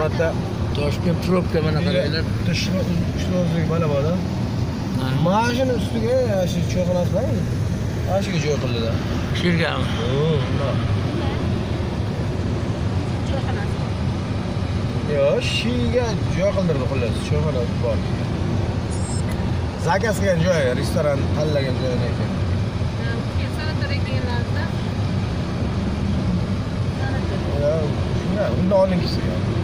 marta toshkent probka mana qaranglar bitta shima ishlovchilik mana borda mana shuni ustiga shu choy mana shuga choy qildida shu yergami yo'q shu yerga joy qildirdi xullas choyxona bor. Zakaz qilgan joyi restoran tanlagan joyi ekan? Undan oling kelsin